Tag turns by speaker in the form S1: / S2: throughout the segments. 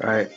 S1: Right.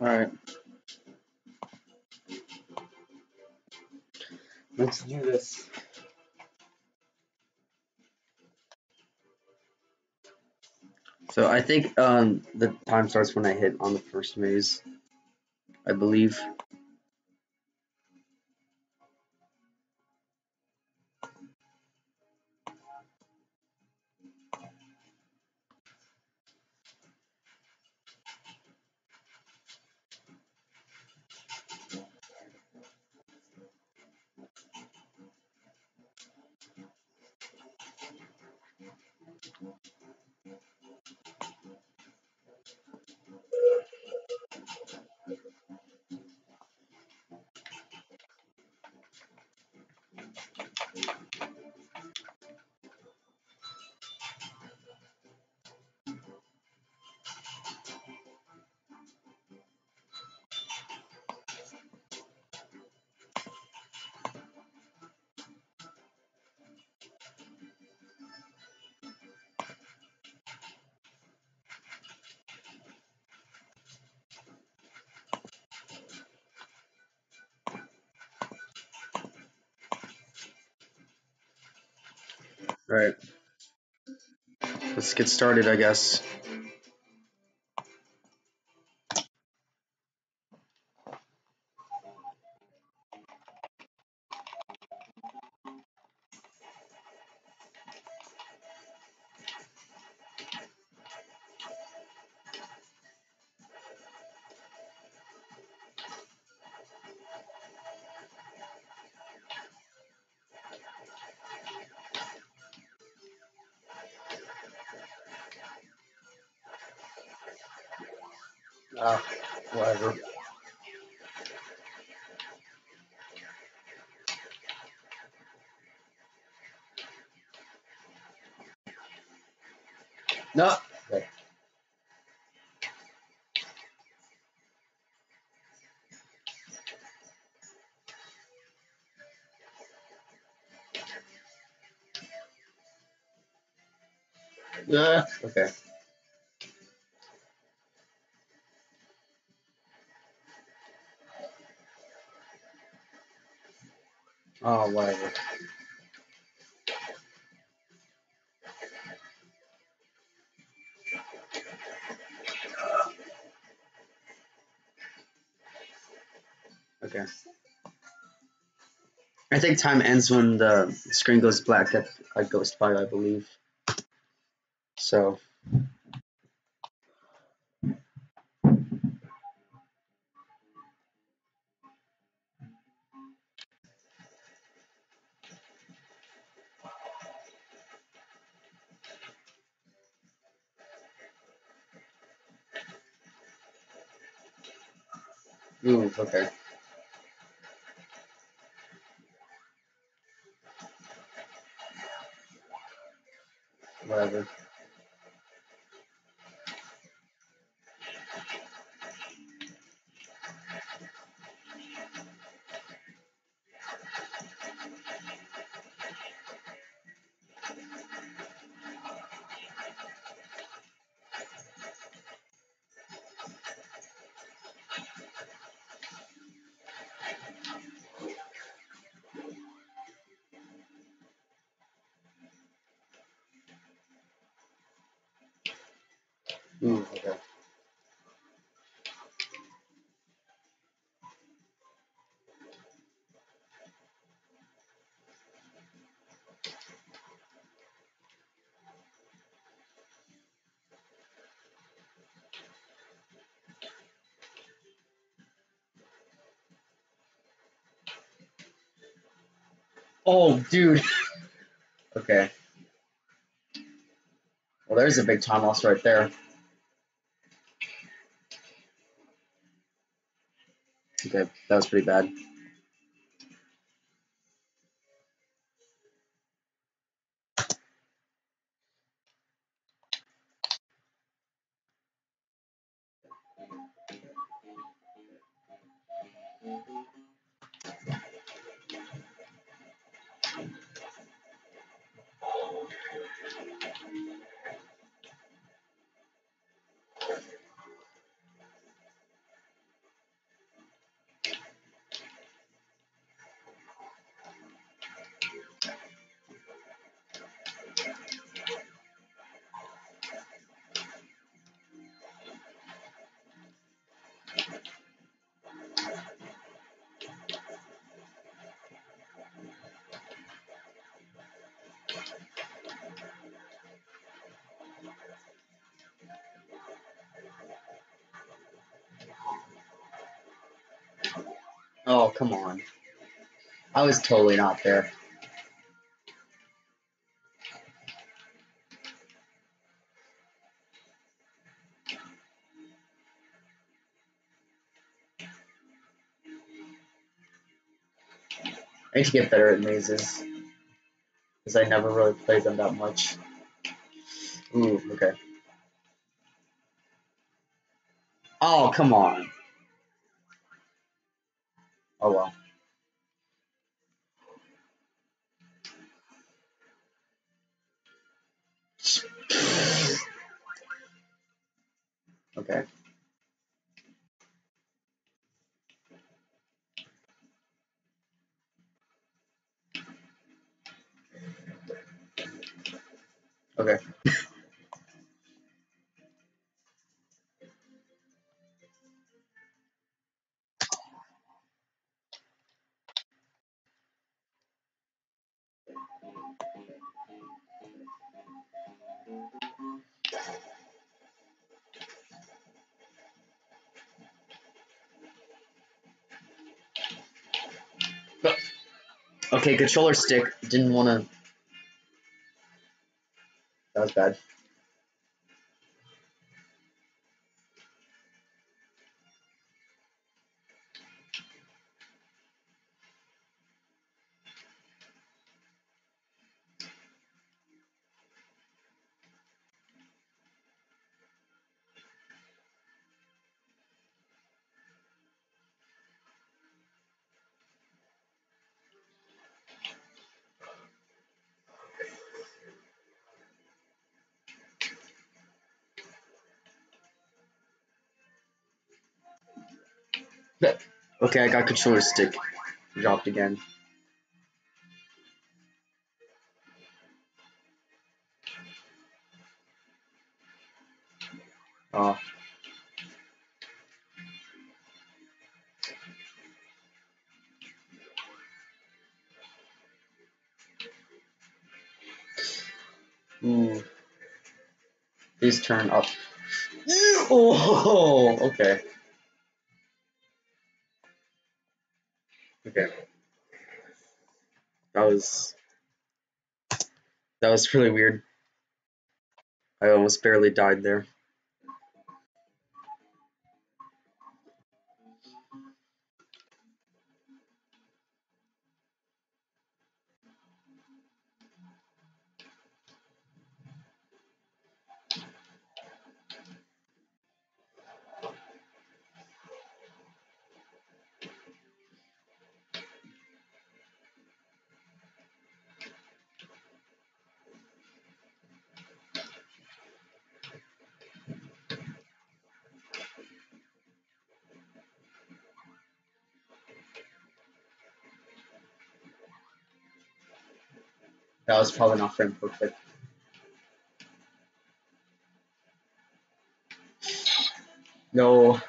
S1: All right. Let's do this. So I think um, the time starts when I hit on the first maze, I believe. Right. Let's get started, I guess. No. Okay. Yeah. Okay. Oh, whatever. I think time ends when the screen goes black at a uh, ghost fire, I believe. So. Ooh, okay. Oh, dude. okay. Well, there's a big time loss right there. Okay, that was pretty bad. Oh, come on. I was totally not there. I need to get better at mazes. Because I never really played them that much. Ooh, okay. Oh, come on. Okay. Okay, controller stick. Didn't want to. Was bad. Okay, I got controller stick. Dropped again. Oh. Ooh. Please turn up. Oh. Okay. That was really weird. I almost barely died there. That was probably not frame perfect. No.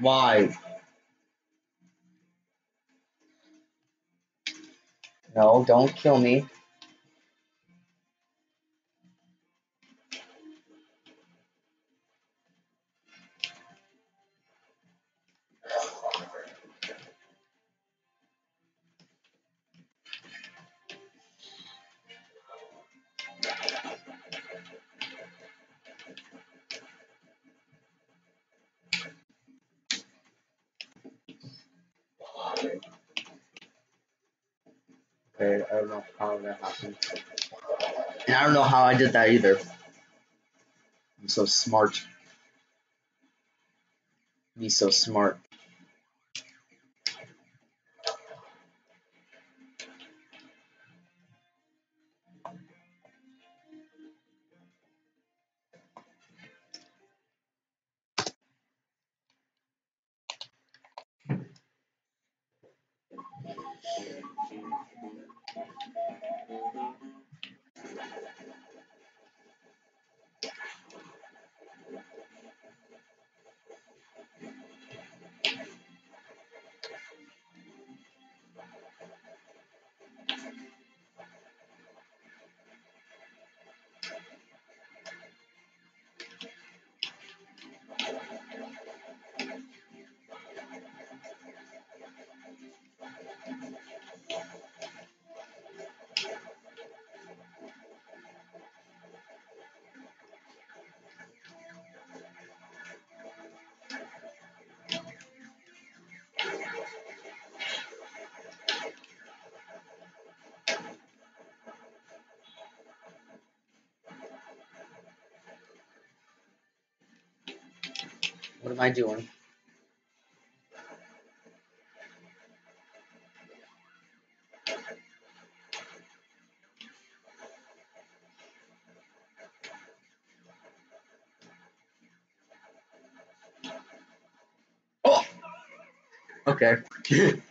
S1: Why? No, don't kill me. I don't know how that happened. And I don't know how I did that either. I'm so smart. Me so smart. What am I doing? Oh! Okay.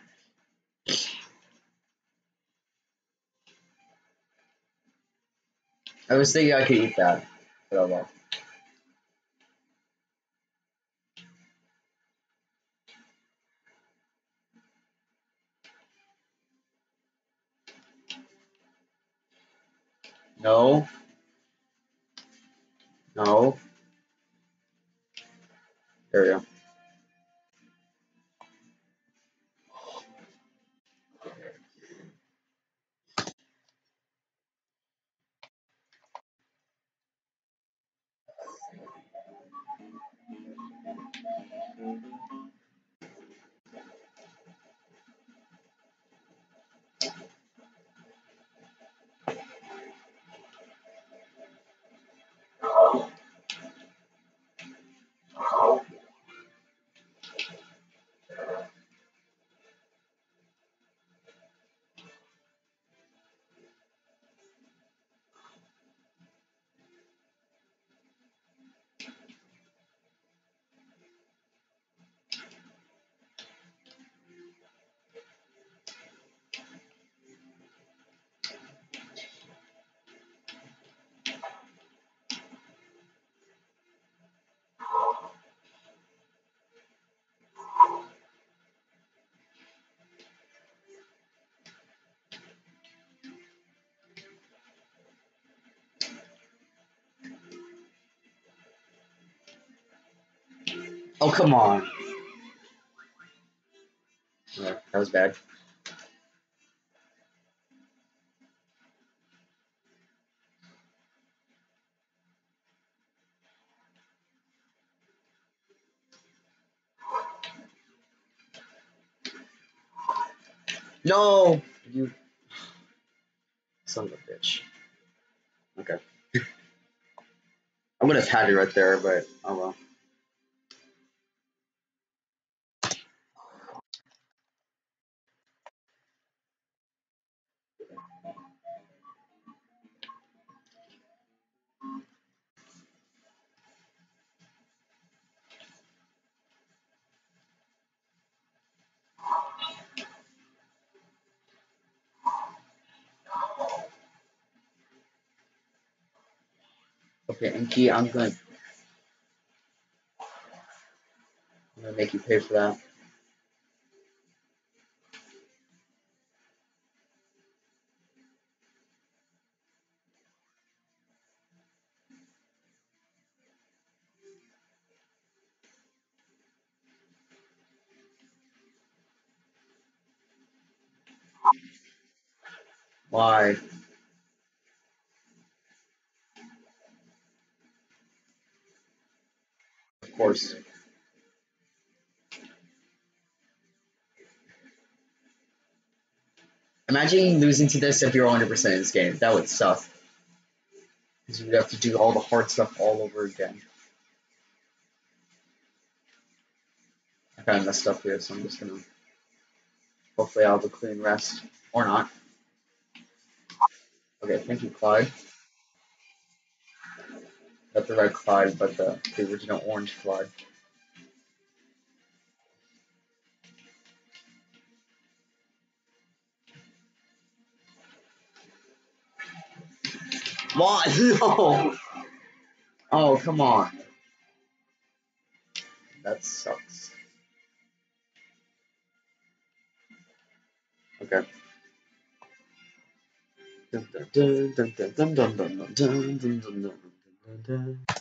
S1: I was thinking I could eat that, but. No. No. There we go. Oh, come on. Yeah, that was bad. No! You son of a bitch. Okay. I would have had it right there, but oh well. I'm gonna I'm gonna make you pay for that. Why? Of course. Imagine losing to this if you're 100% in this game. That would suck. Because you would have to do all the hard stuff all over again. I kind of messed up here, so I'm just gonna. Hopefully, I'll have a clean rest. Or not. Okay, thank you, Clyde. Not the red Clyde, but the, the original orange Clyde. What? No! Oh, come on. That sucks. Okay. Dun, dun, dun, da, da.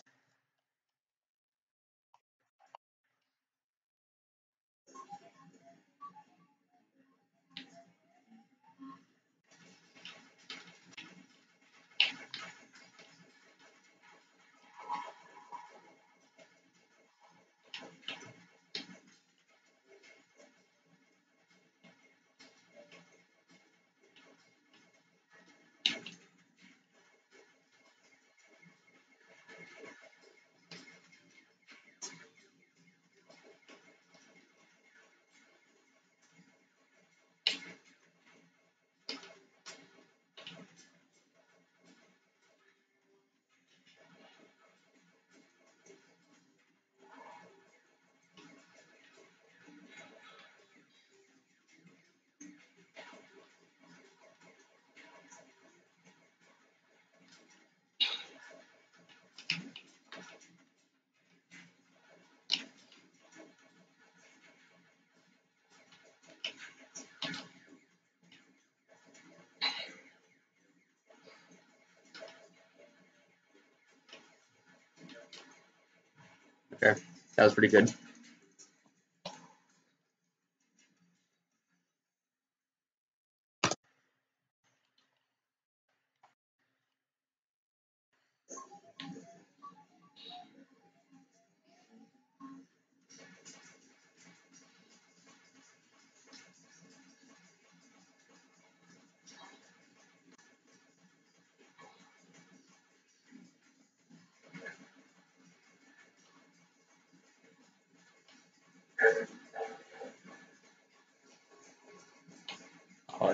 S1: Okay, that was pretty good.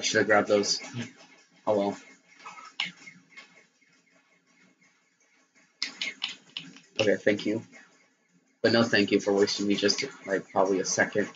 S1: Should have grabbed those. Oh well. Okay, thank you. But no thank you for wasting me just like probably a second.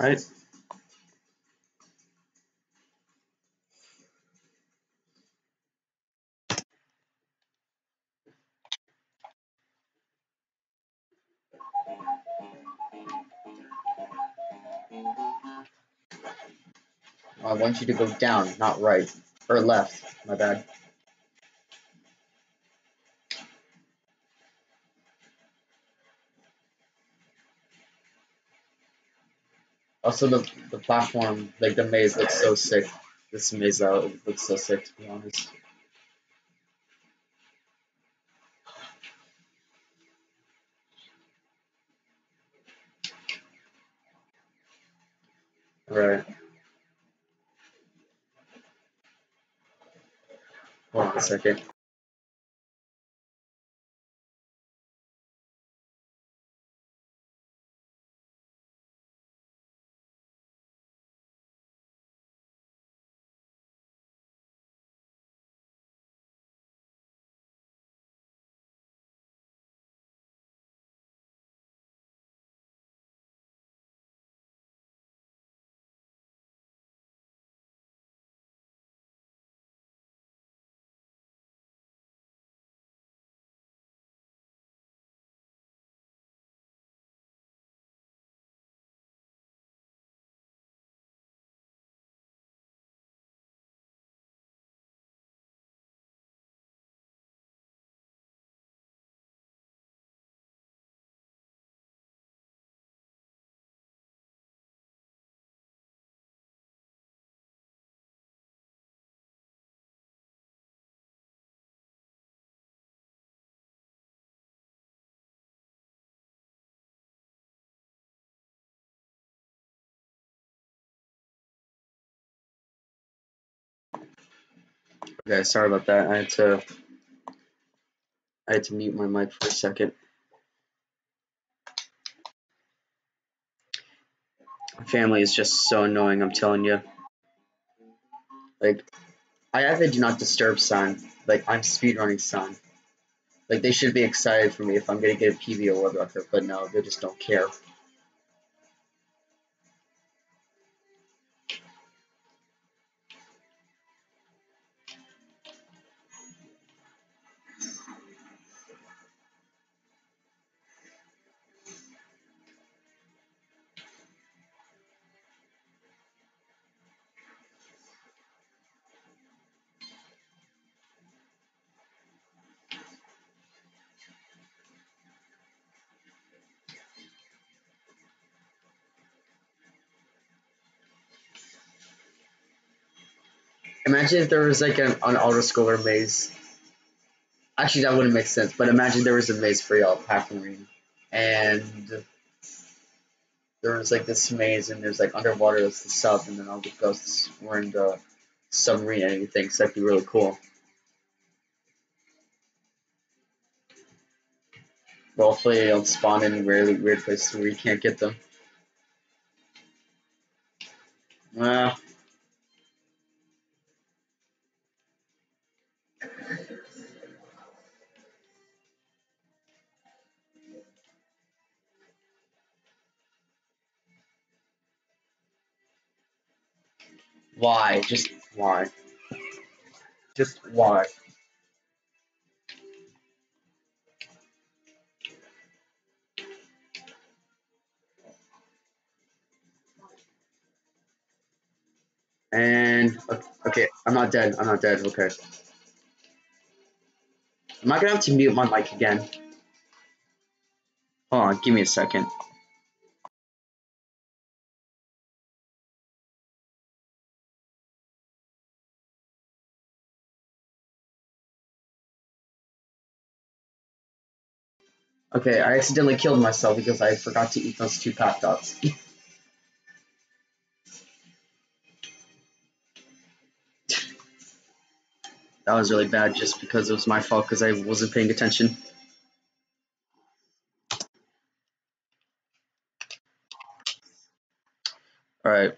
S1: Right. I want you to go down, not right. Or left, my bad. Also, the, the platform, like the maze looks so sick. This maze out looks so sick, to be honest. Right. Hold on a second. Okay, sorry about that. I had to I had to mute my mic for a second. Family is just so annoying, I'm telling you. Like, I have a do not disturb sign. Like, I'm speedrunning son. Like, they should be excited for me if I'm gonna get a PB or world record, but no, they just don't care. Imagine if there was like an, an scroller maze. Actually, that wouldn't make sense, but imagine there was a maze for y'all, Path Marine. And there was like this maze, and there's like underwater, that's the sub, and then all the ghosts were in the submarine and everything, so that'd be really cool. But hopefully they don't spawn in really weird places where you can't get them. Well, why? Just why? Just why? And okay, I'm not dead. I'm not dead. Okay. Am I gonna have to mute my mic again? Hold on, give me a second. Okay, I accidentally killed myself because I forgot to eat those two Pac-Dots. that was really bad just because it was my fault because I wasn't paying attention. Alright.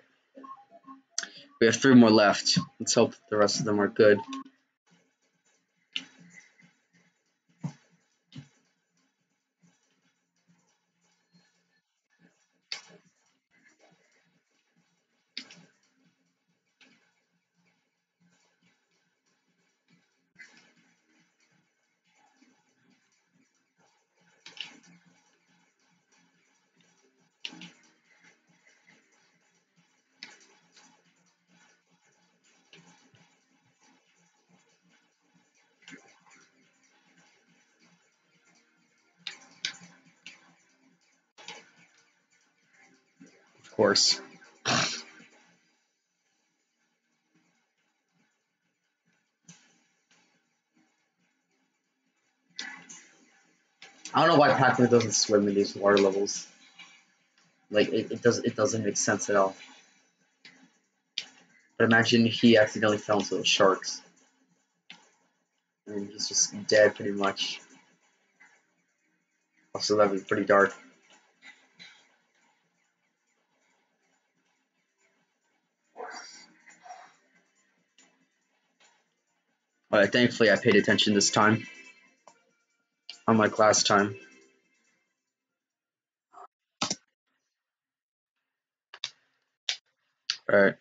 S1: We have three more left. Let's hope the rest of them are good. I don't know why Pac-Man doesn't swim in these water levels. Like it, it does it doesn't make sense at all. But imagine he accidentally fell into those sharks. And he's just dead pretty much. Also that'd be pretty dark. Alright, thankfully I paid attention this time. Unlike last time. Alright.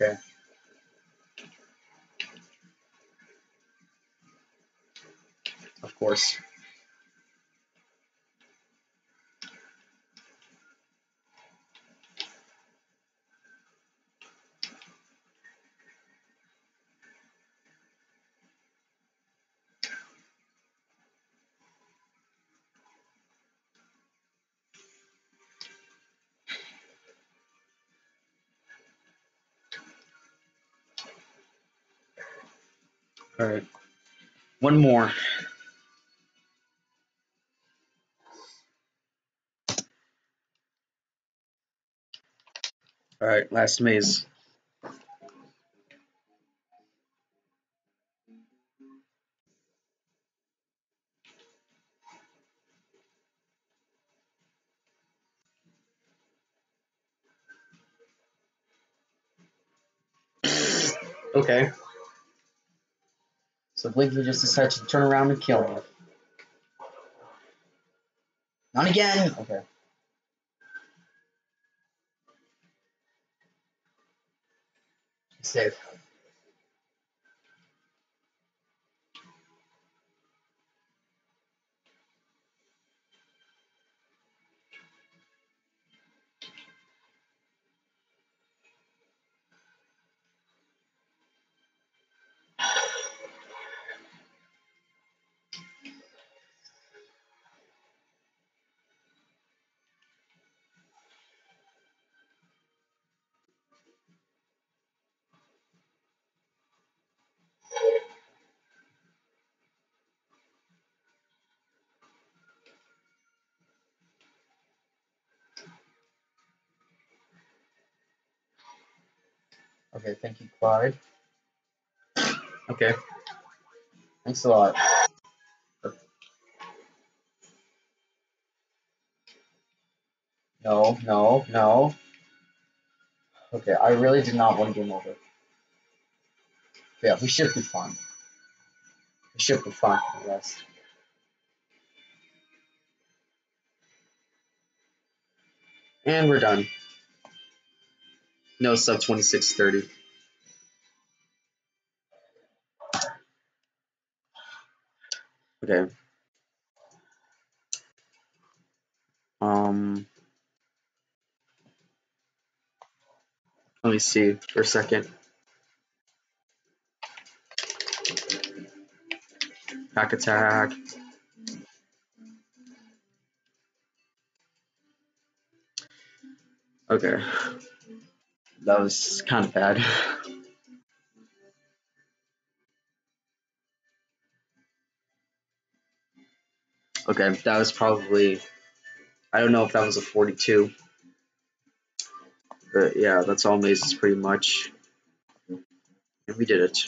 S1: Okay. Of course. All right. One more. All right, last maze. of he just decided to turn around and kill me. Not again! Okay. Safe. Okay, thank you, Clyde. Okay. Thanks a lot. No, no, no. Okay, I really did not want to game over. Yeah, we should be fine. We should be fine for the rest. And we're done. No sub 2630. Okay. Um, let me see for a second. Pac-Attack. Okay. That was kind of bad. Okay, that was probably, I don't know if that was a 42. But yeah, that's all mazes pretty much. And we did it.